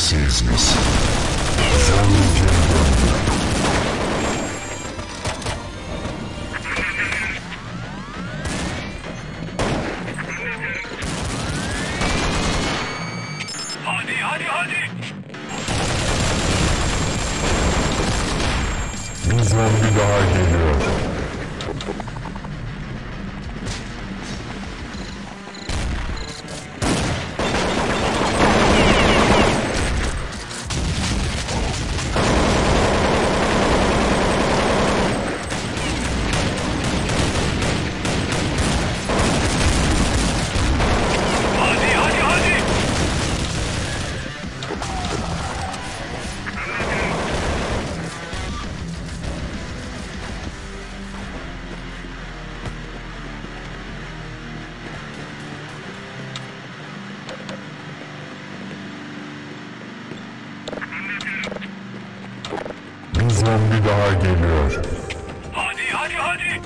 vocês me seguem. Vale. kamyon bir daha geliyor. Hadi hadi hadi.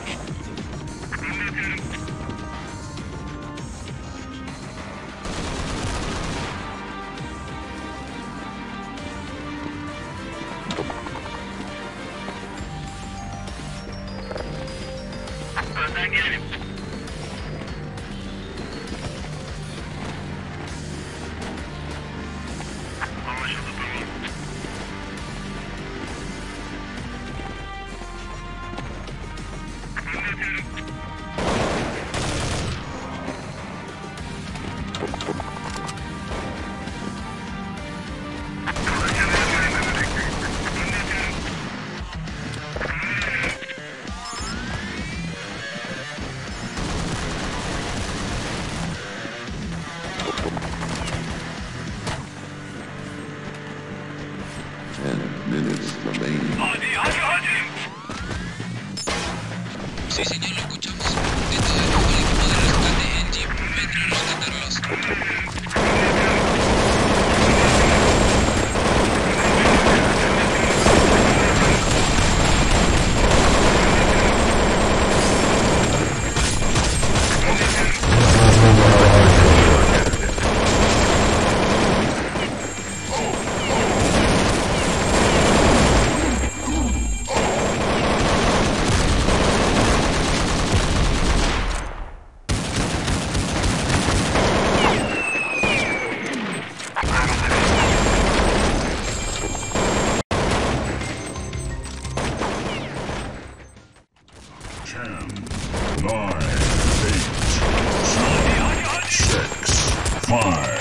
Five,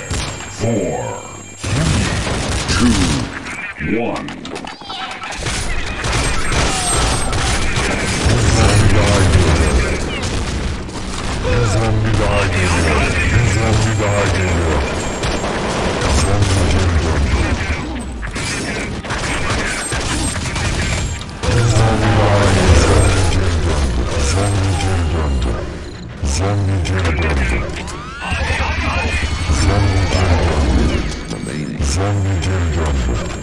four, three, two, one. Zombie Kingdom. One Jim Jungle.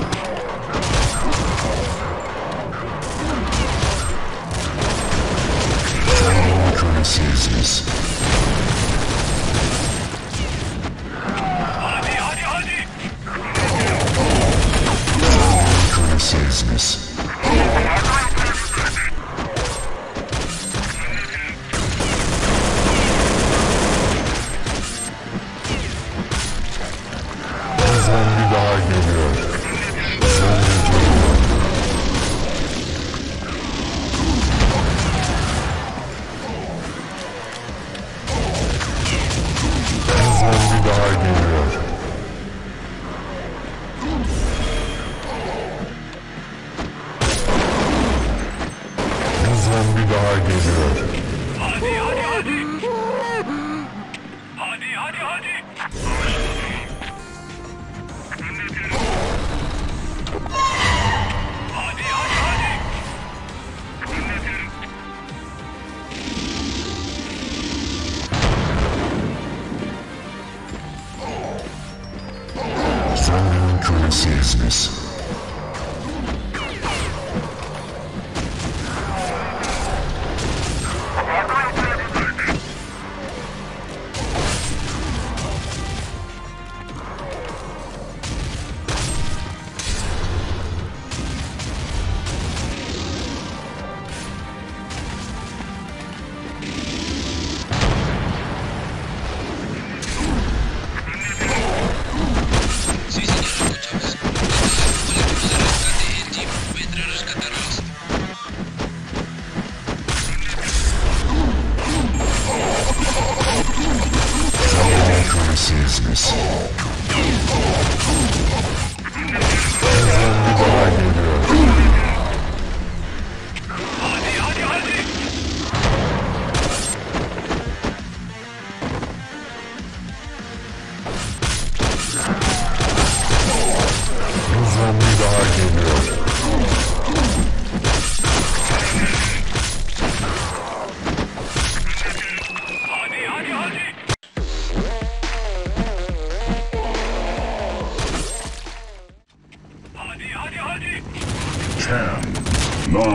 seasons. seriousness.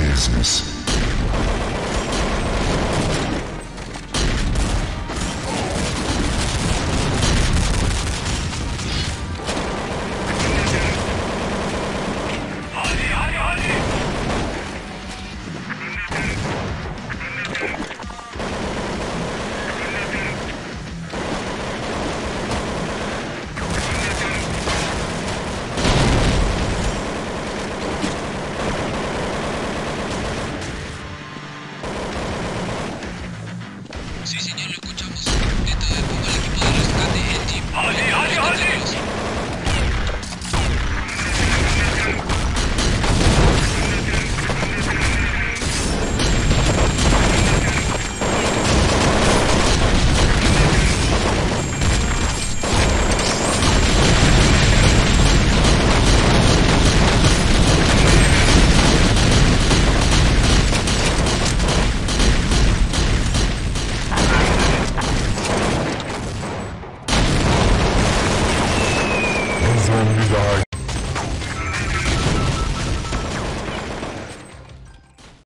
Zombinin